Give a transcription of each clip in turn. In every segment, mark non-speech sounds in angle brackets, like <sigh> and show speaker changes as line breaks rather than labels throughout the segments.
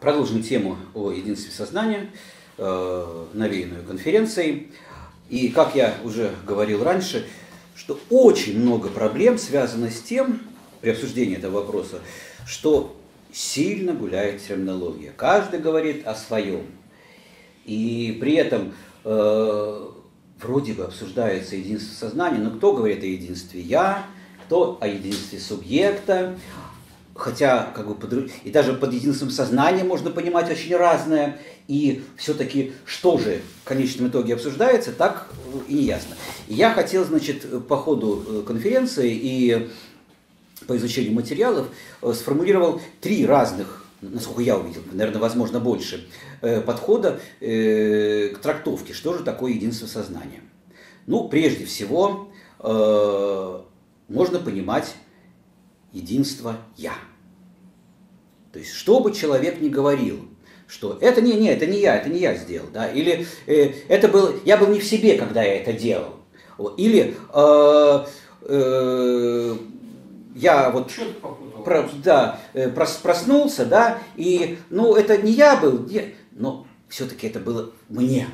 Продолжим тему о единстве сознания, э, навеянную конференцией. И, как я уже говорил раньше, что очень много проблем связано с тем, при обсуждении этого вопроса, что сильно гуляет терминология. Каждый говорит о своем. И при этом э, вроде бы обсуждается единство сознания, но кто говорит о единстве я, кто о единстве субъекта, хотя как бы под, и даже под единством сознания можно понимать очень разное, и все-таки что же в конечном итоге обсуждается, так и не ясно. Я хотел, значит, по ходу э, конференции и по изучению материалов э, сформулировал три разных, насколько я увидел, наверное, возможно, больше, э, подхода к трактовке, что же такое единство сознания. Ну, прежде всего, можно понимать единство «я». То есть, что бы человек ни говорил, что это не, не, это не я, это не я сделал, да, или э, это был, я был не в себе, когда я это делал, или э, э, я вот про, да, э, прос, проснулся, да, и, ну, это не я был, я, но все-таки это было мне.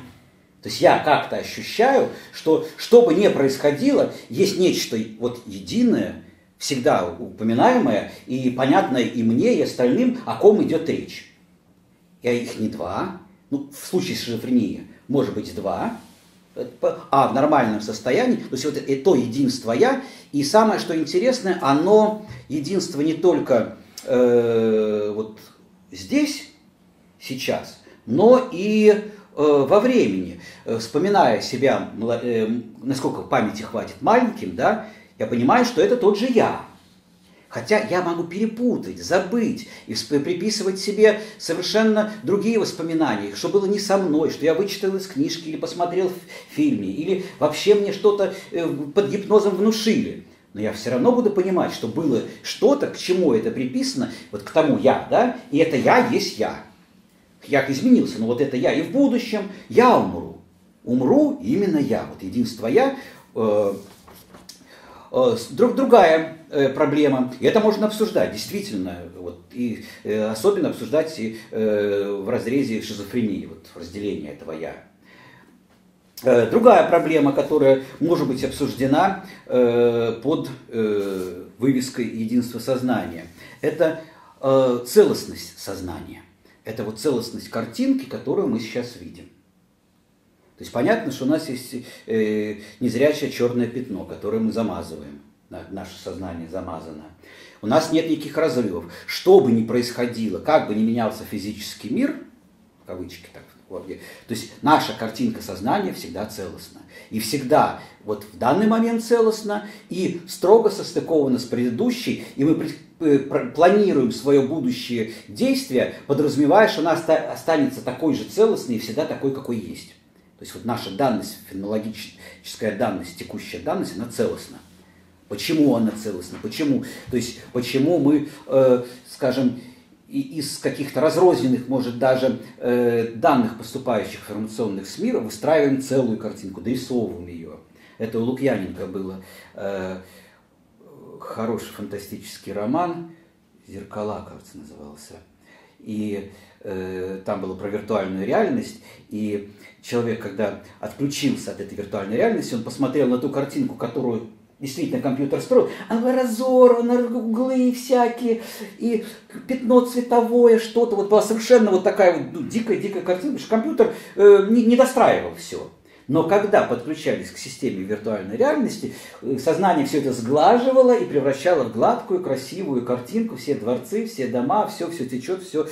То есть я как-то ощущаю, что что бы ни происходило, есть нечто вот единое, всегда упоминаемое и понятное и мне, и остальным, о ком идет речь. И их не два, ну, в случае шизофрении может быть два, а в нормальном состоянии, то есть вот это единство я, и самое, что интересное, оно единство не только э, вот здесь, сейчас, но и э, во времени. Вспоминая себя, э, насколько памяти хватит маленьким, да, я понимаю, что это тот же я. Хотя я могу перепутать, забыть и приписывать себе совершенно другие воспоминания, что было не со мной, что я вычитал из книжки или посмотрел в фильме, или вообще мне что-то э, под гипнозом внушили. Но я все равно буду понимать, что было что-то, к чему это приписано, вот к тому я, да, и это я есть я. Я изменился, но вот это я и в будущем я умру. Умру именно я. Вот единство я э, друг, другая э, проблема, и это можно обсуждать, действительно, вот, и э, особенно обсуждать и, в разрезе шизофрении, вот, разделения этого «я». Другая проблема, которая может быть обсуждена под вывеской «Единство сознания», это целостность сознания. Это вот целостность картинки, которую мы сейчас видим. То есть понятно, что у нас есть э, незрячее черное пятно, которое мы замазываем. Наше сознание замазано. У нас нет никаких разрывов. Что бы ни происходило, как бы ни менялся физический мир, в кавычки так, то есть наша картинка сознания всегда целостна. И всегда вот в данный момент целостна и строго состыкована с предыдущей, и мы э, планируем свое будущее действие, подразумевая, что она останется такой же целостной и всегда такой, какой есть. То есть вот наша данность, фенологическая данность, текущая данность, она целостна. Почему она целостна? Почему? То есть почему мы, э, скажем, из каких-то разрозненных, может, даже э, данных, поступающих информационных с мира, выстраиваем целую картинку, дорисовываем ее. Это у Лукьяненко было э, хороший фантастический роман, «Зеркала», кажется, назывался. И э, там было про виртуальную реальность, и человек, когда отключился от этой виртуальной реальности, он посмотрел на ту картинку, которую действительно компьютер строил, она была разорвана, углы всякие, и пятно цветовое, что-то, вот была совершенно вот такая вот ну, дикая-дикая картинка, что компьютер э, не, не достраивал все. Но когда подключались к системе виртуальной реальности, э, сознание все это сглаживало и превращало в гладкую, красивую картинку, все дворцы, все дома, все, все течет, все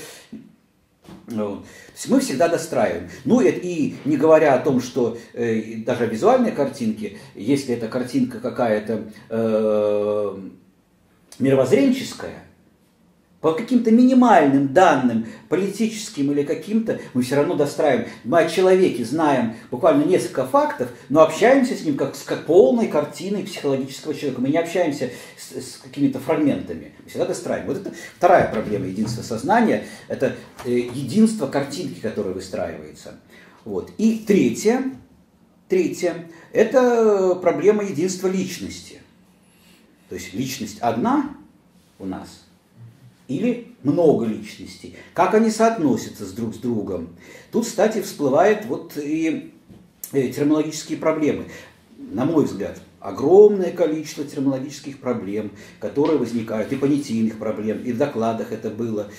вот. Мы всегда достраиваем. Ну и не говоря о том, что э, даже визуальные картинки, если эта картинка какая-то э, мировоззренческая, по каким-то минимальным данным, политическим или каким-то, мы все равно достраиваем. Мы о человеке знаем буквально несколько фактов, но общаемся с ним как с как полной картиной психологического человека. Мы не общаемся с, с какими-то фрагментами. Мы всегда достраиваем. Вот это вторая проблема единства сознания. Это э, единство картинки, которая выстраивается. Вот. И третье, третье, это проблема единства личности. То есть личность одна у нас – или много личностей, как они соотносятся с друг с другом. Тут, кстати, всплывают вот и э, терминологические проблемы. На мой взгляд, огромное количество терминологических проблем, которые возникают, и понятийных проблем, и в докладах это было,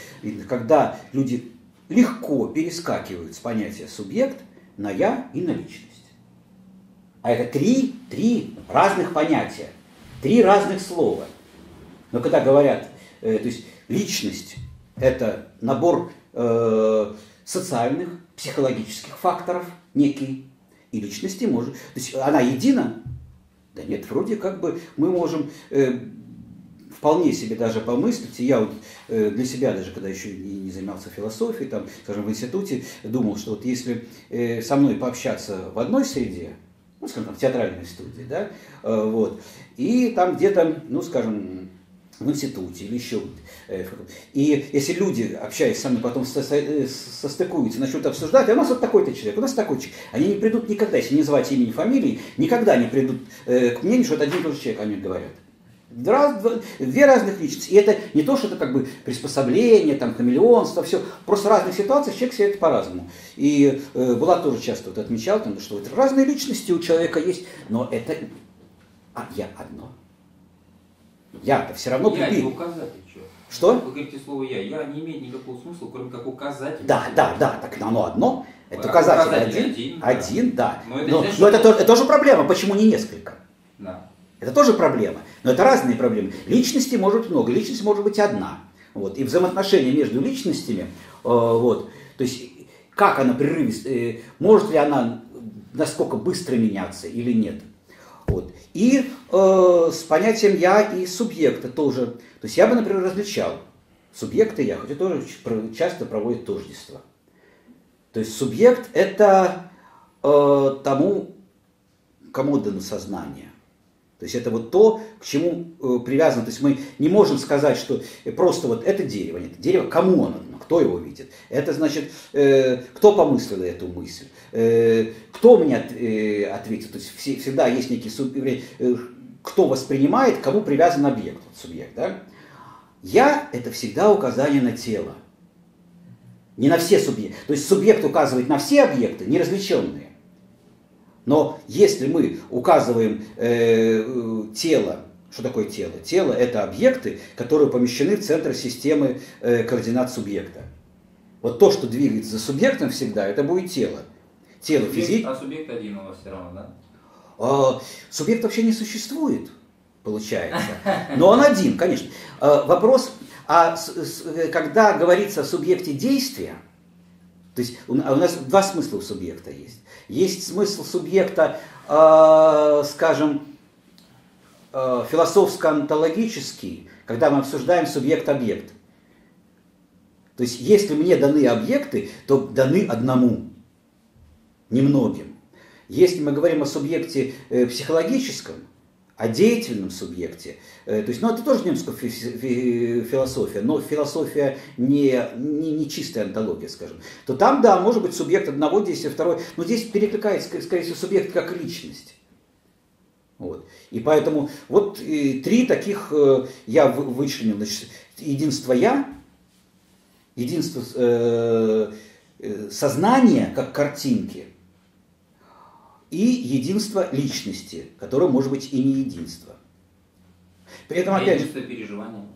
когда люди легко перескакивают с понятия субъект на я и на личность. А это три, три разных понятия, три разных слова. Но когда говорят, э, то есть личность – это набор э, социальных, психологических факторов некий, и личности может, то есть она едина, да нет, вроде как бы мы можем э, вполне себе даже помыслить, и я вот э, для себя даже, когда еще не, не занимался философией, там, скажем, в институте, думал, что вот если э, со мной пообщаться в одной среде, ну, скажем, там, в театральной студии, да, э, вот, и там где-то, ну, скажем, в институте или еще. Э, и если люди, общаясь со мной, потом э, состыкуются, начнут обсуждать, а у нас вот такой-то человек, у нас такой человек, они не придут никогда, если не звать имени, фамилии, никогда не придут э, к мнению, что это один и тот же человек, они говорят. Раз, два, две разных личности. И это не то, что это как бы приспособление, там, хамелеонство, все. Просто в разных ситуациях человек себя это по-разному. И э, Булат тоже часто вот отмечал, там, что вот разные личности у человека есть, но это а я одно. Я-то все равно
я не указатель, что?
Что?
Вы говорите слово я. Я не имеет никакого смысла, кроме как указатель.
Да, да, да, так оно одно. Это а указатель, указатель один, один, один, да.
Но это,
но,
значит,
но это, это, это тоже проблема, почему не несколько?
Да.
Это тоже проблема. Но это разные проблемы. Личности может быть много, личность может быть одна. Вот. И взаимоотношения между личностями, э, вот, то есть как она прерывист, э, может ли она насколько быстро меняться или нет. Вот. И э, с понятием я и субъекта тоже. То есть я бы, например, различал субъекта и я, хотя тоже часто проводят тождество. То есть субъект это э, тому, кому дано сознание. То есть это вот то, к чему э, привязано. То есть мы не можем сказать, что просто вот это дерево. Нет, дерево, кому оно кто его видит. Это значит, э, кто помыслил эту мысль, э, кто мне э, ответил. То есть все, всегда есть некий субъект, э, кто воспринимает, кому привязан объект, субъект. Да? Я – это всегда указание на тело. Не на все субъекты. То есть субъект указывает на все объекты, неразличенные. Но если мы указываем э, тело, что такое тело? Тело – это объекты, которые помещены в центр системы э, координат субъекта. Вот то, что двигается за субъектом всегда, это будет тело. Тело
физическое. А субъект один у вас все равно, да?
А, субъект вообще не существует, получается. Но он один, конечно. А, вопрос, а когда говорится о субъекте действия, то есть у нас два смысла у субъекта есть. Есть смысл субъекта, э, скажем, э, философско-онтологический, когда мы обсуждаем субъект-объект. То есть, если мне даны объекты, то даны одному, немногим. Если мы говорим о субъекте э, психологическом, о деятельном субъекте. Э, то есть, ну, это тоже немская философия, но философия не, не, не чистая антология, скажем. То там, да, может быть субъект одного действия, второй, но здесь перекликается, скорее всего, субъект как личность. Вот. И поэтому вот и три таких э, я вычленил. Значит, единство я, единство э, э, сознания как картинки – и единство личности, которое может быть и не единство.
При этом, опять же, переживания.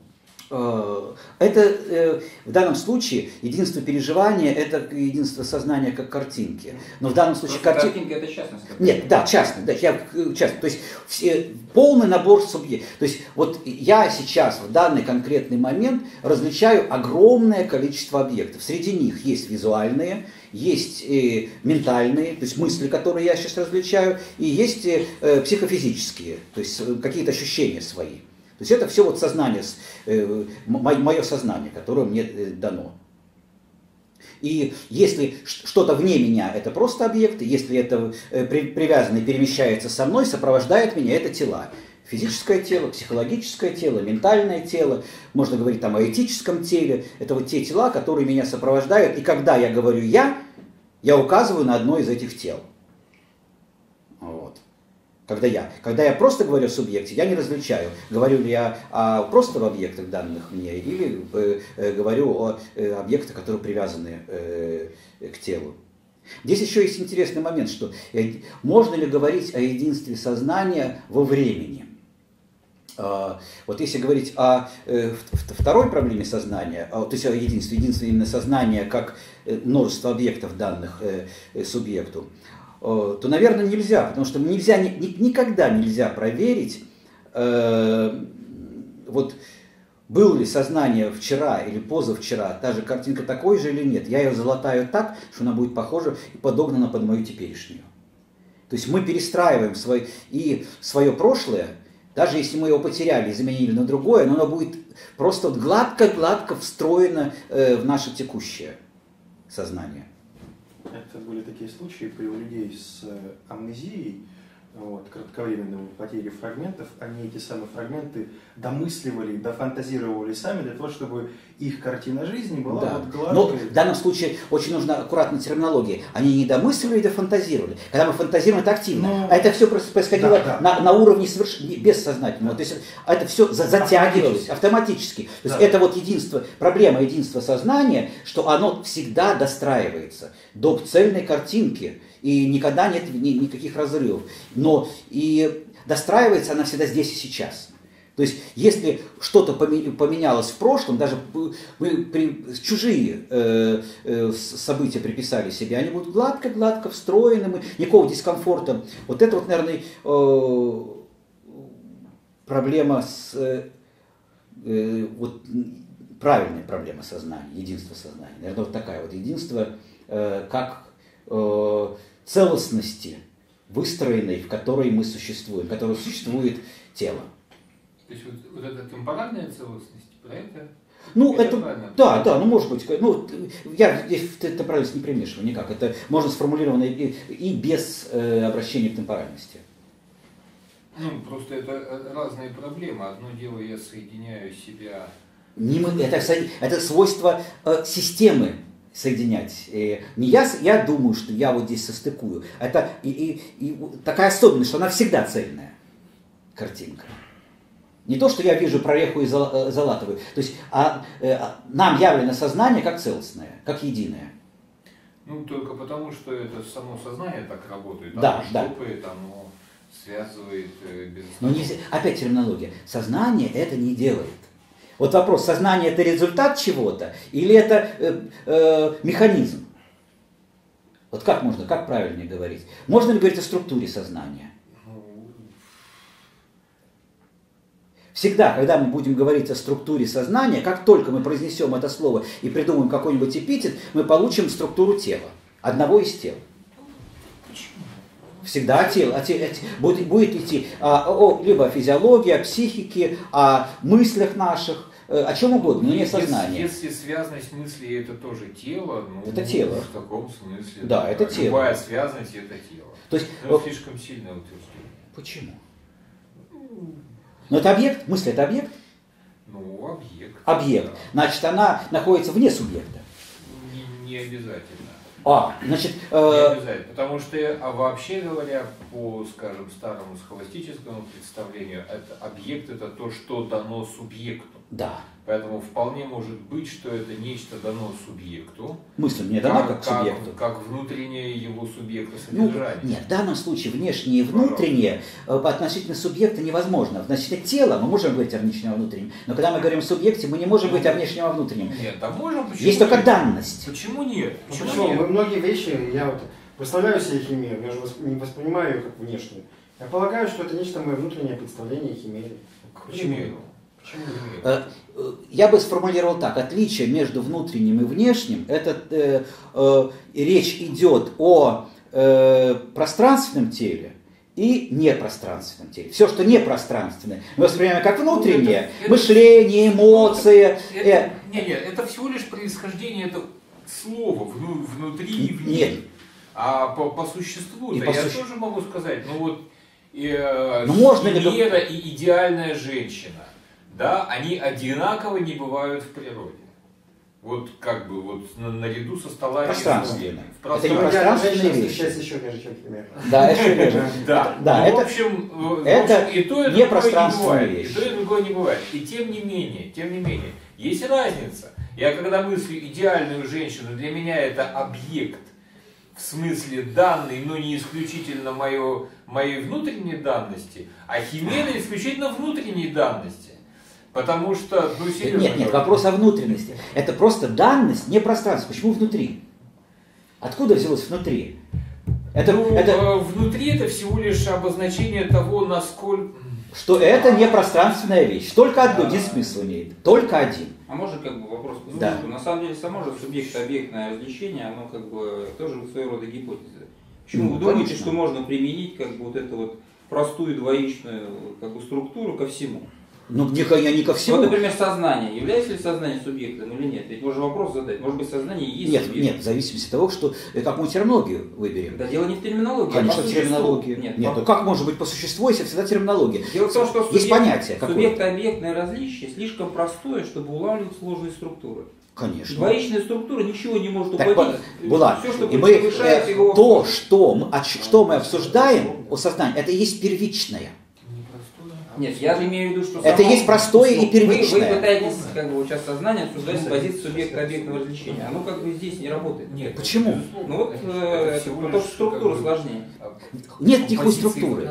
Э, это э, в данном случае единство переживания – это единство сознания как картинки. Но в данном случае
карти... картинка – это частность.
Нет, да, частность, да, я частность. То есть все, полный набор субъектов. То есть вот я сейчас в данный конкретный момент различаю огромное количество объектов. Среди них есть визуальные, есть э, ментальные, то есть мысли, которые я сейчас различаю, и есть э, психофизические, то есть э, какие-то ощущения свои. То есть это все вот сознание, э, мое сознание, которое мне э, дано. И если что-то вне меня, это просто объекты, если это э, привязано и перемещается со мной, сопровождает меня, это тела. Физическое тело, психологическое тело, ментальное тело, можно говорить там о этическом теле. Это вот те тела, которые меня сопровождают. И когда я говорю «я», я указываю на одно из этих тел. Когда я, когда я просто говорю о субъекте, я не различаю, говорю ли я о, просто в объектах данных мне или э, э, говорю о э, объектах, которые привязаны э, к телу. Здесь еще есть интересный момент, что э, можно ли говорить о единстве сознания во времени. А, вот если говорить о э, второй проблеме сознания, то есть о единстве, единстве именно сознания как множество объектов данных субъекту, то, наверное, нельзя, потому что нельзя, никогда нельзя проверить, э, вот было ли сознание вчера или позавчера, та же картинка такой же или нет. Я ее залатаю так, что она будет похожа и подогнана под мою теперешнюю. То есть мы перестраиваем свой, и свое прошлое, даже если мы его потеряли заменили на другое, но оно будет просто гладко-гладко встроено э, в наше текущее сознание.
Это были такие случаи при у людей с э, амнезией, вот, кратковременной потери фрагментов, они эти самые фрагменты домысливали, дофантазировали сами для того, чтобы их картина жизни была
да.
вот гладкой.
Но в данном случае очень нужна аккуратная терминология. Они не домысливали, дофантазировали. Когда мы фантазируем, это активно. Но... Ну, а это все происходило да, да. На, на уровне соверш... бессознательного. Да. То есть это все затягивалось автоматически. То есть да. это вот единство, проблема единства сознания, что оно всегда достраивается до цельной картинки и никогда нет ни, никаких разрывов. Но и достраивается она всегда здесь и сейчас. То есть, если что-то поменялось в прошлом, даже мы при, чужие э, э, события приписали себе, они будут гладко-гладко встроены, никакого дискомфорта. Вот это вот, наверное, э, проблема с э, э, вот, правильная проблема сознания, единство сознания. Наверное, вот такая вот единство, э, как э, целостности, выстроенной, в которой мы существуем, в которой существует тело.
То есть вот, вот эта темпоральная целостность, про это
ну, это, это да, да, ну, может быть, ну, я здесь темпоральность не примешиваю никак. Это можно сформулировано и, и без э, обращения к темпоральности.
Ну, просто это э, разные проблемы. Одно дело, я соединяю себя...
Не мы, это, это свойство э, системы соединять. И не я, я думаю, что я вот здесь состыкую. Это и, и, и такая особенность, что она всегда цельная картинка. Не то, что я вижу прореху и э, залатываю. То есть а, э, нам явлено сознание как целостное, как единое.
Ну, только потому, что это само сознание так работает.
Да,
оно
да.
Штопает, оно связывает э, без
Но не, опять терминология. Сознание это не делает. Вот вопрос, сознание это результат чего-то или это э, э, механизм? Вот как можно, как правильнее говорить? Можно ли говорить о структуре сознания? Всегда, когда мы будем говорить о структуре сознания, как только мы произнесем это слово и придумаем какой-нибудь эпитет, мы получим структуру тела, одного из тел. Всегда тело, а те, будет, будет идти а, о, либо о физиологии, о психике, о мыслях наших, э, о чем угодно, но не сознание.
Если, если связанность мыслей это тоже тело, ну,
это тело.
в таком смысле.
Да, да это
любая
тело.
Любая связанность это тело.
То есть,
но слишком сильное утверждение.
Почему? Но это объект, мысль это объект?
Ну, объект.
Объект. Да. Значит, она находится вне субъекта.
Не, не обязательно.
А, значит...
Э... Не обязательно, потому что, а вообще говоря, по, скажем, старому схоластическому представлению, это объект это то, что дано субъекту.
Да.
Поэтому вполне может быть, что это нечто дано субъекту.
Мысль мне дана как, как субъекту.
Как внутреннее его субъекта ну, содержание.
Ну, нет, в данном случае внешнее и внутреннее Пожалуйста. относительно субъекта невозможно. Относительно тела мы можем говорить о внешнем и внутреннем. Но когда мы говорим о субъекте, мы не можем говорить о внешнем и внутреннем.
Нет, а можем. Почему
Есть только данность.
Почему нет?
Ну, почему, почему? нет? Многие вещи, я вот представляю себе химию, я же не воспринимаю ее как внешнюю. Я полагаю, что это нечто мое внутреннее представление химии.
Почему?
Э, э, я бы сформулировал так. Отличие между внутренним и внешним, это э, э, речь идет о э, пространственном теле и непространственном теле. Все, что непространственное, мы воспринимаем как внутреннее. Ну, это, мышление, эмоции.
Это, э, нет, нет, это всего лишь происхождение это слова внутри и вне. Нет. А по, по существу, да, по я суще... тоже могу сказать, ну вот э,
ну, можно ли...
и идеальная женщина да, они одинаково не бывают в природе. Вот как бы вот наряду со столами.
Пространственное.
Это не пространственная вещь. еще ниже, чем химера.
Да, еще ниже. <laughs>
Да, да. Ну, в общем, это и то, и
не пространственная
вещь. И то, и другое не бывает. И тем не менее, тем не менее, есть разница. Я когда мыслю идеальную женщину, для меня это объект, в смысле данный, но не исключительно мое, моей внутренней данности, а химера исключительно внутренней данности. Потому что, ну, серьезно.
Нет, нет, вопрос о внутренности. Это просто данность, не пространство. Почему внутри? Откуда взялось внутри?
Это, ну, это... Э, внутри это всего лишь обозначение того, насколько...
Что это не пространственная вещь. Только одно, один смысл имеет. Только один.
А может как бы вопрос
по да.
На самом деле само же субъект-объектное развлечение, оно как бы тоже своего рода гипотеза. Почему ну, вы думаете, конечно. что можно применить как бы вот эту вот простую двоичную как бы структуру ко всему?
Ну, не, я не ко всему.
Вот, например, сознание. Является ли сознание субъектом или нет? Ведь можно вопрос задать. Может быть, сознание есть
Нет,
субъект?
нет, в зависимости от того, что, э, как мы терминологию выберем.
Да дело не в терминологии,
Конечно,
а по
терминологии. Нет, нет по... ну как может быть по существу, если всегда терминология?
Дело в том, что
есть понятие.
Субъект-объектное различие слишком простое, чтобы улавливать сложные структуры.
Конечно.
Двоичная структура ничего не может упадить.
Была. Все, что и мы, э, его... То, что, мы, что мы обсуждаем о сознании, это и есть первичное.
Нет, я имею в виду, что...
Это само... есть простое и первичное.
Вы, вы пытаетесь, как бы, сейчас сознание обсуждать с позиции субъекта объектного развлечения. Оно как бы здесь не работает.
Нет. Почему?
Ну вот, э, потому что структура сложнее.
Нет никакой структуры.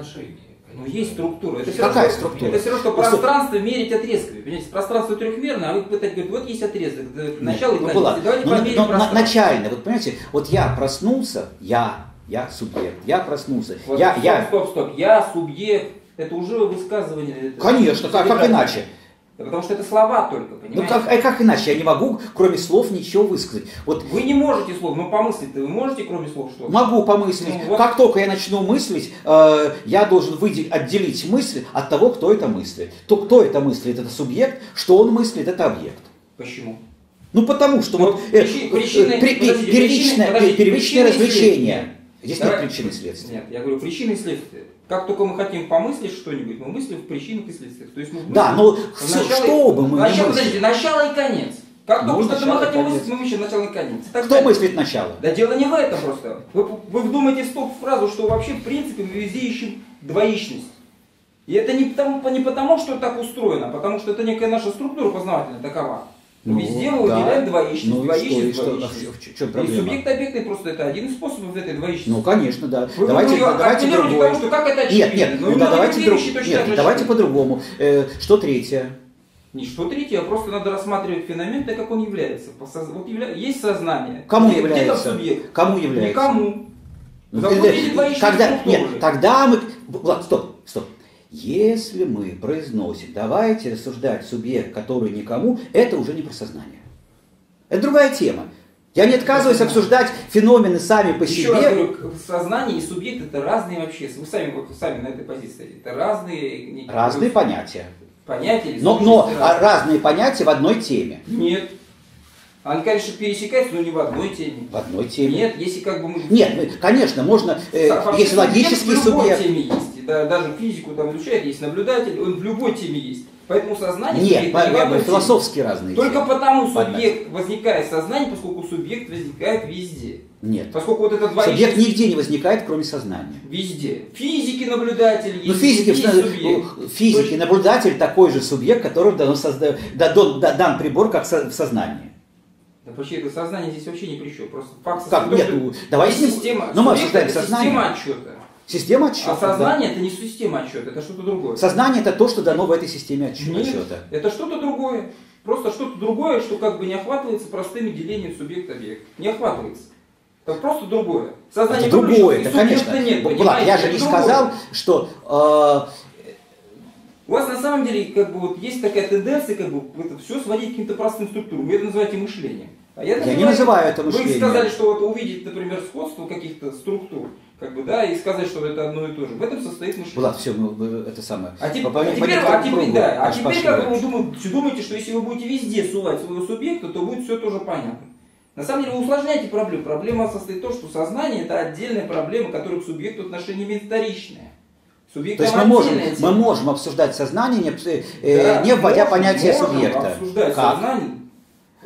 Ну, есть структура. Это
Какая
все,
структура?
Это все равно, что пространство мерить отрезками. Понимаете, пространство трехмерное, а вы пытаетесь говорить, вот есть отрезок, начало и
ну,
конец.
Была.
Давайте
но,
померим
но, но, начально, вот понимаете, вот я проснулся, я, я субъект, я проснулся.
Вот,
я,
стоп,
я...
стоп, стоп, я субъект, это уже высказывание.
Конечно, как, как иначе?
Потому что это слова только, ну, понимаете?
Ну как, а как иначе? Я не могу, кроме слов, ничего высказать. Вот...
Вы не можете слов, но помыслить-то вы можете, кроме слов, что?
Могу помыслить. Ну, вот. Как только я начну мыслить, э, я должен выделить, отделить мысль от того, кто это мыслит. То, кто это мыслит, это субъект, что он мыслит, это объект.
Почему?
Ну потому что вот, вот причины, причины, первичное, причины, первичное развлечение. Здесь нет причины и следствия.
Нет, я говорю причины и следствия. Как только мы хотим помыслить что-нибудь, мы мыслим в причинах и следствиях. То есть мы
да, но начало, что бы мы
начало, подождите, начало и конец. Как только что-то мы хотим мыслить, мы ищем начало и конец.
Так Кто далее. мыслит начало?
Да дело не в этом просто. Вы, вы вдумайтесь в ту фразу, что вообще в принципе мы везде ищем двоичность. И это не потому, не потому, что так устроено, а потому что это некая наша структура познавательная такова. Ну, Везде мы да. уделяем двоичность, ну, двоичность, что, двоичность. Что, проблема? И субъект объектный просто это один из способов этой двоичности.
Ну, конечно, да. Вы давайте, вы, давайте другой.
Потому, что как это очевидно.
Нет, нет, ну, да, давайте, друг... нет давайте по-другому. Э, что третье?
Не что третье, а просто надо рассматривать феномен так, как он является. Вот явля... Есть сознание.
Кому где, является? Где субъект? Кому является?
Никому.
Ну, когда, когда, нет, тогда мы... Стоп. Если мы произносим, давайте рассуждать субъект, который никому, это уже не про сознание. Это другая тема. Я не отказываюсь обсуждать феномены сами по Еще себе.
Раз говорю, сознание и субъект это разные вообще. Вы сами, вот, сами на этой позиции. Это разные...
Разные понятия.
Понятия или
Но, но разные. разные понятия в одной теме.
Нет. Они, конечно, пересекаются, но не в одной теме.
В одной теме.
Нет, если как бы мы...
Нет, конечно, можно, э, если логический субъект...
Теме есть. Да, даже физику там изучает, есть наблюдатель, он в любой теме есть. Поэтому сознание...
Нет, по, по, философски разные.
Только темы. потому субъект возникает сознание, поскольку субъект возникает везде.
Нет.
Поскольку вот это двоичность...
Субъект нигде не возникает, кроме сознания.
Везде. Физики наблюдатель есть.
Ну, физики, есть в, физики есть... наблюдатель такой же субъект, который дано созда... дан, дан прибор как со... в сознании.
Да почти это сознание здесь вообще ни при чем. Просто
факт как? Нет, ну, давай
система.
Ну, мы обсуждаем сознание.
Система отчета.
Система отчета.
А сознание да. это не система отчета, это что-то другое.
Сознание это то, что дано в этой системе отчета.
Нет, это что-то другое. Просто что-то другое, что как бы не охватывается простыми делением субъект-объект. Не охватывается. Это просто другое.
Сознание это другое, это, конечно. Нет, Влад, я же не другое. сказал, что э,
у вас на самом деле как бы вот есть такая тенденция как бы это все сводить к каким-то простым структурам. Вы это называете мышлением.
А я, я не называю это мышлением.
Вы сказали, что вот увидеть, например, сходство каких-то структур, как бы, да, и сказать, что это одно и то же. В этом состоит мышление.
Влад, все, ну, это самое.
А, теп, а теперь, а теперь, да, а теперь как вы думаете, думаете, что если вы будете везде сувать своего субъекта, то будет все тоже понятно. На самом деле вы усложняете проблему. Проблема состоит в том, что сознание это отдельная проблема, которая к субъекту отношения имеет вторичное.
Субъект То есть мы можем, мы можем обсуждать сознание, не, э, да, не вводя понятие можем субъекта.
обсуждать как? сознание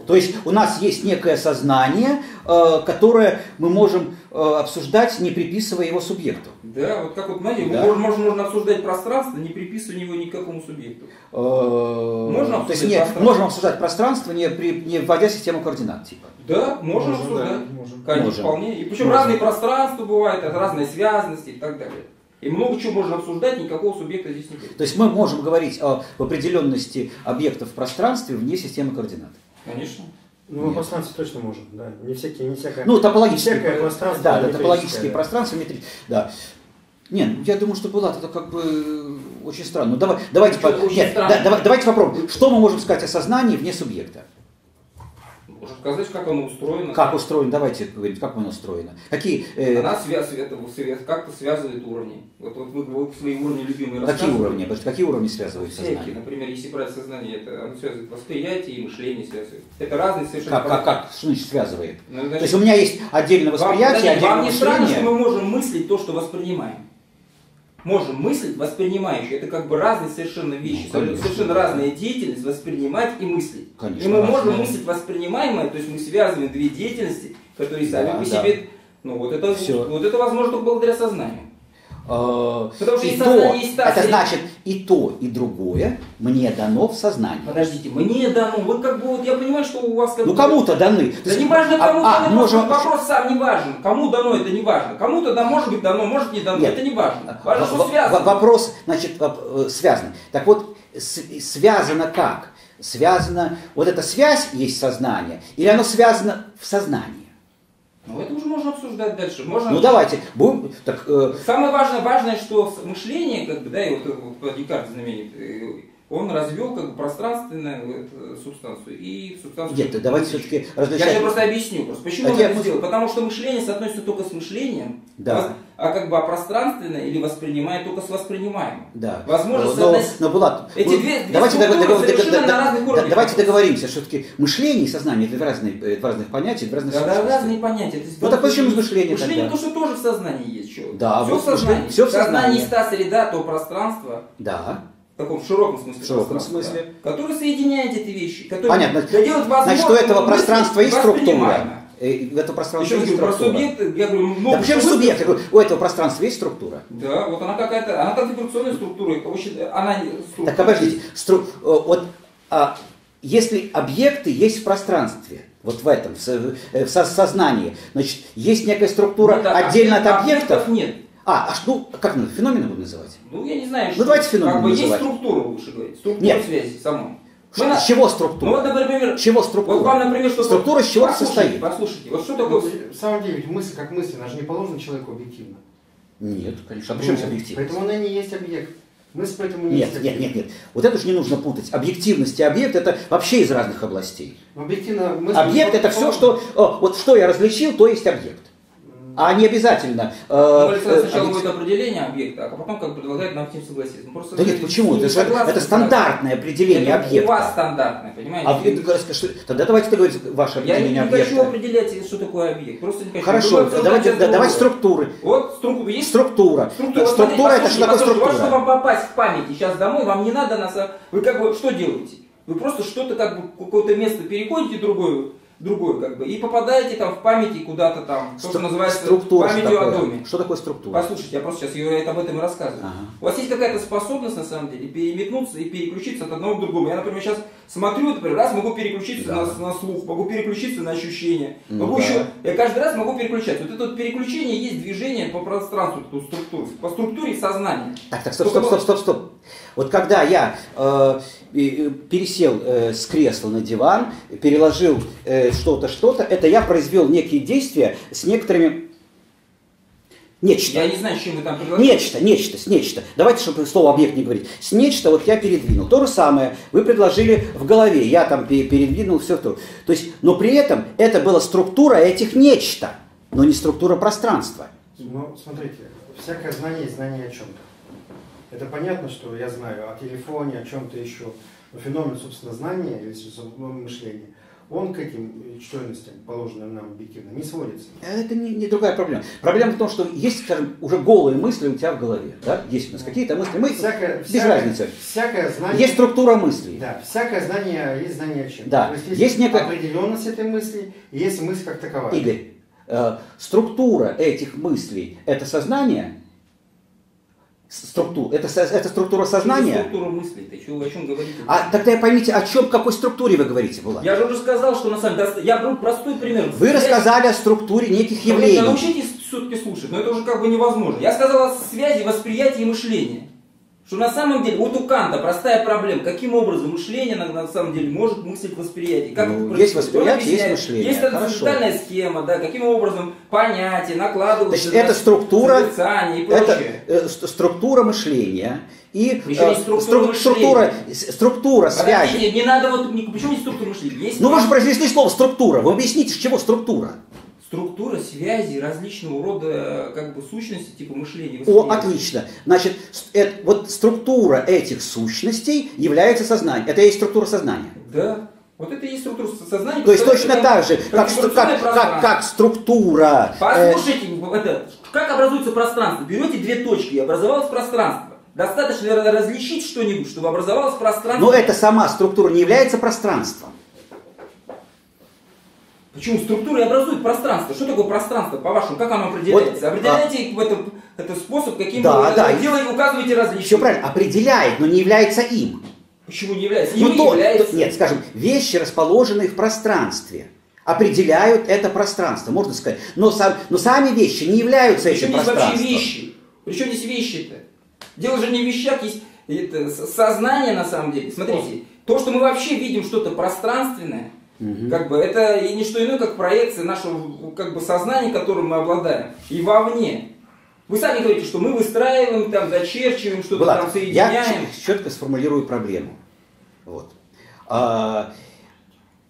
То есть у нас есть некое сознание, э, которое мы можем э, обсуждать, не приписывая его субъекту.
Да, вот как вот, знаете,
Да.
можно, можно, можно обсуждать пространство, не приписывая его никакому субъекту.
Можно
Можно
То есть
обсуждать
не,
пространство?
можем обсуждать пространство, не, при- не вводя систему координат. Типа.
Да, можно
Можно,
обсуждать.
да, можем.
Конечно,
Можем.
вполне. И причем
Можем.
разные пространства бывают, разные связанности и так далее. И много чего можно обсуждать, никакого субъекта здесь нет.
То есть мы можем говорить о определенности объектов в пространстве вне системы координат.
Конечно.
Ну,
Нет.
в пространстве точно можем, да. Не всякие, не всякое.
Ну, топологические,
Всякое пространство
да, да, топологические
да.
пространства, метри- да. Нет, ну, я думаю, что была это как бы э, очень странно. Ну, давай, давайте, по- нет, да, давай- давайте попробуем. Что мы можем сказать о сознании вне субъекта?
Можно сказать, как оно устроено.
Как устроено? Давайте говорить, как оно устроено. Какие, э,
Она связ, это, связ- как-то связывает уровни. Вот, вот вы, вы свои уровни любимые
какие уровни? Потому что какие уровни связывают
Всякие.
сознание?
Например, если брать сознание, это оно связывает восприятие и мышление связывает. Это разные совершенно...
Как, как, как, что значит связывает?
Ну,
То
значит,
есть у меня есть отдельное
вам,
восприятие,
подождите,
отдельное
вам не странно, что мы можем мыслить то, что воспринимаем? Можем мыслить, воспринимающие. Это как бы разные совершенно вещи.
Ну, конечно.
совершенно разная деятельность, воспринимать и мыслить.
Конечно,
и мы можем
разные.
мыслить воспринимаемое, то есть мы связываем две деятельности, которые сами
Да,
по
да.
себе... Ну вот это,
Всё.
вот это возможно только благодаря сознанию.
Э,
Потому что
и
есть
то,
та
это значит и то, и другое мне дано в сознании.
Подождите, мне дано, вы как бы, вот я понимаю, что у вас как
Ну кому-то даны.
Да не важно,
а-
кому
а,
дано,
можем-
вопрос сам не важен. Кому дано, это не важно. Кому-то да, может быть дано, может не дано,
Нет.
это не важно. Важно, что связано.
Вопрос, значит, э, связан. Так вот, связано как? Связано, вот эта связь есть сознание, или оно связано в сознании?
Ну, это уже можно обсуждать дальше. Можно...
Ну давайте, будем, так, э,
Самое важное, важное, что мышление, как бы, да, и вот, э, вот Декарт знаменитый, он развел как бы пространственную э, субстанцию и субстанцию.
нет, давайте все-таки
Я тебе
различать.
просто объясню. Просто почему
А
он это сделал? Потому что мышление соотносится только с мышлением,
Да.
вос- а как бы а пространственное или воспринимает только с воспринимаемым.
Да.
Возможно,
но,
соотнос-
но, Булат,
Эти две- две
давайте, договор- договор-
совершенно
да-
на разных
да-
уровнях
давайте
находятся.
договоримся, что все-таки мышление и сознание это разные, это разных понятий, это разных
Да, да, разные понятия.
Ну, так почему мышление
Мышление
тогда?
то, что тоже в сознании есть. Что?
Да,
все
вот
в сознании.
всё в
сознании есть та среда, то пространство,
Да.
В таком широком смысле.
В широком смысле.
да, Которое соединяет эти вещи. Которые
Понятно.
делают
Значит, у этого пространства есть структура.
воспринимаемо.
Э, В этом пространстве
Еще
есть
говорю, про
структура.
субъекты, я говорю, много
Да почему субъект? Я говорю, У этого пространства есть структура?
Да, вот она какая-то, она как вибрационная структура, это она структура.
Так подождите, стру- э, вот а, если объекты есть в пространстве, вот в этом, в, со- э, в со- сознании, значит, есть некая структура
Нет, а
отдельно от
объектов
объектов?
нет.
А, а ну, как мы, феномены будем называть?
Ну, я не знаю,
Ну,
что.
давайте феномен
Как бы есть
называть.
структура, лучше говорить. Структура
Нет.
связи самой.
Ш-
на-
С чего
Ну, вот,
структура?
например,
Чего структура?
вот вам, например, что
Структура из чего
послушайте,
состоит?
Послушайте, вот что
Ну,
такое...
в самом деле, ведь мысль как мысль, она же не положена человеку объективно.
Нет, конечно. А почему здесь
Ну,
объективность?
Поэтому она не есть объект. Мысль поэтому не
Нет,
есть
нет,
объект.
нет, нет. Вот это же не нужно путать. Объективность и объект это вообще из разных областей.
Но Объективно мысль...
Объект это все, что о, вот что я различил, то есть объект. А не обязательно. э,
Ну, Александр
э,
сначала будет определение объекта, а потом как предлагает нам с ним согласиться. Мы просто
Да нет, почему? Это,
согласны
стандартное определение
Это
объекта.
У вас стандартное, понимаете?
А вы говорите, что- Тогда давайте договоримся ваше
Я не,
определение
не хочу
объекта.
определять, что такое объект. Просто не хочу.
Хорошо, давайте, да- структуры.
Вот структура есть
Структура.
Структура,
Так, структура это что такое
Вот, чтобы
структура?
вам попасть в память сейчас домой, вам не надо нас... Вы как бы что делаете? Вы просто что-то как бы какое-то место переходите другое, другое как бы, и попадаете там в памяти куда-то там, то, что
Стру-
называется
структура. Что
памятью о
такое?
доме.
Что такое структура?
Послушайте, я просто сейчас я об этом и рассказываю.
Ага.
У вас есть какая-то способность, на самом деле, переметнуться и переключиться от одного к другому. Я, например, сейчас смотрю, например, раз могу переключиться
Да.
на, на слух, могу переключиться на ощущения.
Ну
могу
да.
еще, я каждый раз могу переключаться. Вот это вот переключение есть движение по пространству, эту структуру, по структуре сознания.
Так, так, стоп, стоп, стоп, стоп, стоп. Вот когда я э, и пересел э, с кресла на диван, переложил э, что-то, что-то, это я произвел некие действия с некоторыми... Нечто.
Я не знаю, с чем вы там предложили.
Нечто, нечто, с нечто. Давайте, чтобы слово объект не говорить. С нечто вот я передвинул. То же самое вы предложили в голове. Я там пе- передвинул все то. То есть, но при этом это была структура этих нечто, но не структура пространства.
Ну, смотрите, всякое знание есть знание о чем-то. Это понятно, что я знаю о телефоне, о чем-то еще. Но феномен, собственно, знания или собственно, мышления, он к этим чтойностям, положенным нам объективно, не сводится.
Это не, не другая проблема. Проблема в том, что есть, скажем, уже голые мысли у тебя в голове. Да? Есть у нас какие-то мысли. Мы,
Всякое,
без
всякое-
разницы.
Всякое знание...
Есть структура мыслей.
Да, всякое знание есть знание о чем.
Да,
То есть есть,
есть некая-
определенность этой мысли, есть мысль как таковая.
Игорь, э, структура этих мыслей – это сознание? Структура, это, это структура сознания?
структура мыслей? Ты чё, о чем говорите?
А тогда поймите, о чем, какой структуре вы говорите, была?
Я же уже сказал, что на самом деле, я беру простой пример.
Вы
Связь-
рассказали о структуре неких
Вы
явлений.
научитесь все-таки слушать, но это уже как бы невозможно. Я сказал о связи восприятия и мышления. Что на самом деле, вот у Канта простая проблема. Каким образом мышление на, на самом деле может мыслить восприятие? Как
Ну,
это
есть восприятие, есть мышление.
Есть трансцендентальная схема, да, каким образом понятия накладываются
Значит, это структура,
и
Это
прочее.
э, ст- структура мышления и
есть структура
стру- структура, структура связи.
Подождите, не надо вот, не- почему не структура мышления? Есть
Ну вы же произнесли слово структура. Вы объясните, с чего структура?
Структура связи различного рода как бы сущности, типа мышления.
О, отлично. Значит, с- э- вот структура этих сущностей является сознание. Это и есть структура сознания.
Да. Вот это и есть структура сознания.
То есть точно так же, как, как, как, как структура. э,
Послушайте, это, как образуется пространство? Берете две точки, и образовалось пространство. Достаточно ра- различить что-нибудь, чтобы образовалось пространство.
но эта сама структура не является пространством.
Почему структура и образует пространство? Что такое пространство, по-вашему? Как оно определяется?
Вот, а
Определяйте в этом, это способ, каким
Да,
вы
да.
делаете, указываете различия.
Все правильно, определяет, но не является им.
Почему не является?
Ну,
Им
то-
является.
то- нет, скажем, вещи, расположенные в пространстве, определяют это пространство, можно сказать. Но, сам- но сами вещи не являются
Причем
этим
здесь вообще
пространством.
вещи? Причем здесь вещи-то? Дело же не в вещах, есть это сознание на самом деле. Смотрите, то, что мы вообще видим что-то пространственное, как бы это и не что иное, как проекция нашего как бы сознания, которым мы обладаем, и вовне. Вы сами говорите, что мы выстраиваем, там, зачерчиваем, что-то
Влад,
там
я
соединяем.
ч- четко сформулирую проблему. Вот. А,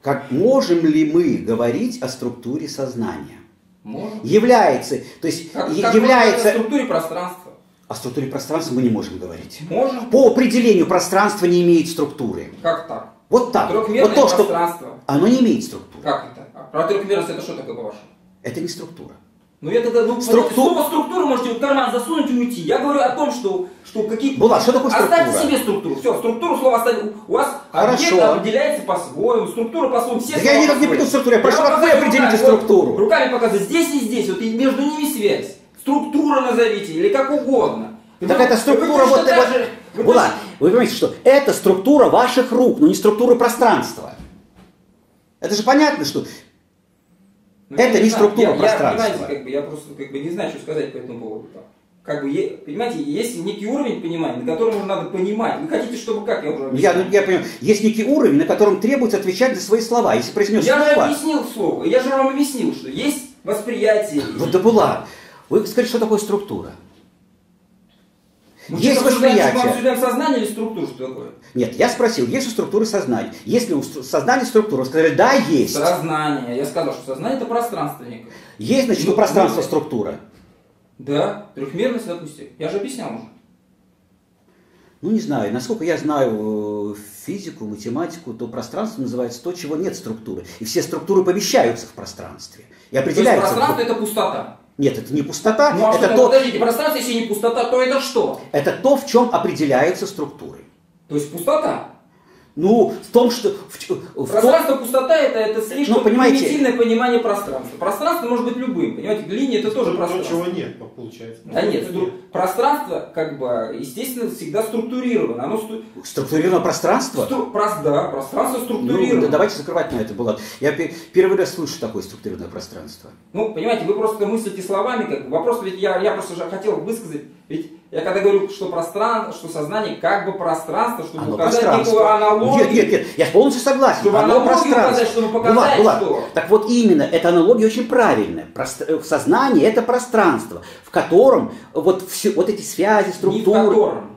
как можем ли мы говорить о структуре сознания?
Можем.
Является, то есть
Как, как
является...
о структуре пространства.
О структуре пространства мы не можем говорить.
Можем.
По определению пространство не имеет структуры.
Как так?
Вот так. Вот то, что. Оно не имеет структуры.
Как это? А про трехмерность это что такое, по-вашему?
Это не структура.
Ну я тогда, ну,
Структу-
слово структуру можете в карман засунуть и уйти. Я говорю о том, что, что какие...
Булат, что такое
Оставьте
структура?
себе структуру. Все, структуру слово оставьте. У вас
Хорошо.
определяется по-своему, структура по-своему. Все
Да я никак не буду структуру, я прошу, как вы определите
руками, вот,
структуру.
руками показываю. Здесь и здесь. Вот и между ними связь. Структура назовите или как угодно.
Так это
вы
структура вот,
так
вот Булат,
точно-
вы понимаете, что это структура ваших рук, но не структура пространства. Это же понятно, что
Ну,
Это
я
не
знаю,
структура
я- я,
пространства.
понимаете, как бы, я просто как бы не знаю, что сказать по этому поводу. Как бы, понимаете, есть некий уровень понимания, на котором уже надо понимать. Вы хотите, чтобы как? Я уже
я,
объяснил.
ну, я понимаю, есть некий уровень, на котором требуется отвечать за свои слова. Если произнес
Я же
слово,
объяснил слово, я же вам объяснил, что есть восприятие.
вот да Булат, вы скажите, что такое структура?
Мы
есть восприятие.
обсуждаем сознание или структуру, что такое?
Нет, я спросил, есть у структуры сознания? Есть ли у сознания структура? Вы сказали, да, есть.
Сознание. Я сказал, что сознание это пространство некое.
Есть, значит, у
Ну,
пространства
ну,
структура.
Да, трехмерность, допустим. Я же объяснял уже.
Ну, не знаю, насколько я знаю э, физику, математику, то пространство называется то, чего нет структуры. И все структуры помещаются в пространстве. И
То есть
определяются.
пространство это пустота.
Нет, это не пустота,
Ну а что
это,
это,
то,
подождите, пространство, если не пустота, то это что?
это то, в чем определяются структуры.
То есть пустота.
Ну, в том, что... В, в том-
Пространство пустота это, это слишком
Ну, понимаете-
примитивное понимание пространства. Пространство может быть любым. Понимаете, линия это тоже
То,
пространство.
чего нет, получается.
Да нет, стру- пространство, как бы, естественно, всегда структурировано. Оно стру...
Структурировано пространство?
стру- прос- да, пространство
Ну,
структурировано.
да, давайте закрывать на это, Булат. Я пе- первый раз слышу такое структурированное пространство.
Ну, понимаете, вы просто мыслите словами, как бы. Вопрос ведь я, я просто же хотел высказать, ведь я когда говорю, что пространство, что сознание как бы пространство, чтобы
Оно
указать
пространство.
некую аналогию.
Нет, нет, нет, я полностью согласен.
Чтобы
Оно пространство.
указать, чтобы показать,
Булат, Булат,
что-
Так вот именно, эта аналогия очень правильная. Прост- э, Сознание это пространство, в котором вот, все, вот эти связи,
Не в
структуры...
котором.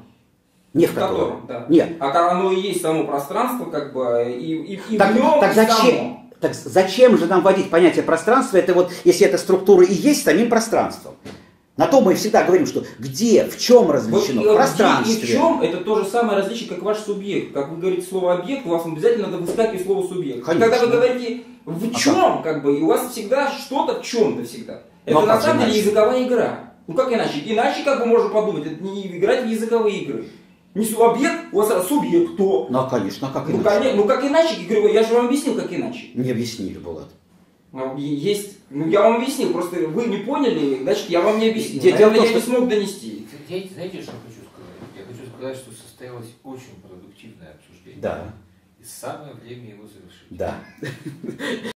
Не в
В
котором.
котором, да.
Нет.
А оно и есть само пространство, как бы, и, и, и
Так,
в нем,
так зачем?
само.
Так зачем же нам вводить понятие пространства? Это вот, если эта структура и есть самим пространством. На то мы всегда говорим, что где, в чем различено,
Вот,
в
э,
пространстве.
где И в чем это то же самое различие, как ваш субъект. Как вы говорите слово объект, у вас обязательно надо выскакивать слово субъект.
Конечно.
Когда вы говорите в
А
чем, как бы, и у вас всегда что-то в чем-то всегда.
Ну,
Это
а
на
как же
самом деле
иначе?
языковая игра. Ну как иначе? Иначе, как бы можно подумать, это не играть в языковые игры. Не су- объект, у вас сразу субъект, кто?
Ну, конечно, а как
Ну,
иначе?
коне- ну как иначе? Я говорю, я же вам объяснил, как иначе.
Не объяснили, Булат.
Ну, Есть, ну я вам объяснил, просто вы не поняли, значит я вам не объяснил.
Дело в том,
Наверное, я
что-
не смог донести.
Знаете, знаете, что хочу сказать? Я хочу сказать, что состоялось очень продуктивное обсуждение.
Да,
И самое время его завершить.
да.